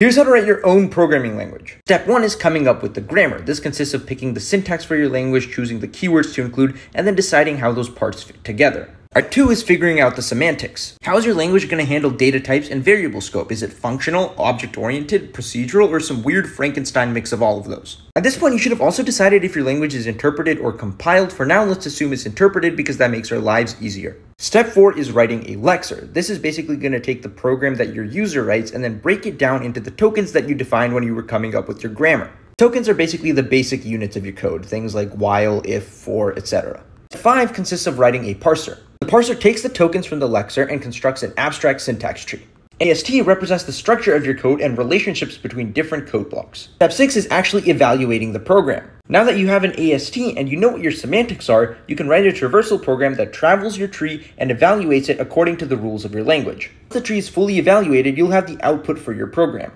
Here's how to write your own programming language. Step 1 is coming up with the grammar. This consists of picking the syntax for your language, choosing the keywords to include, and then deciding how those parts fit together. Part 2 is figuring out the semantics. How is your language going to handle data types and variable scope? Is it functional, object-oriented, procedural, or some weird Frankenstein mix of all of those? At this point, you should have also decided if your language is interpreted or compiled. For now, let's assume it's interpreted because that makes our lives easier. Step 4 is writing a lexer. This is basically going to take the program that your user writes and then break it down into the tokens that you defined when you were coming up with your grammar. Tokens are basically the basic units of your code, things like while, if, for, etc. Step 5 consists of writing a parser. The parser takes the tokens from the lexer and constructs an abstract syntax tree. AST represents the structure of your code and relationships between different code blocks. Step 6 is actually evaluating the program. Now that you have an AST and you know what your semantics are, you can write a traversal program that travels your tree and evaluates it according to the rules of your language. Once the tree is fully evaluated, you'll have the output for your program.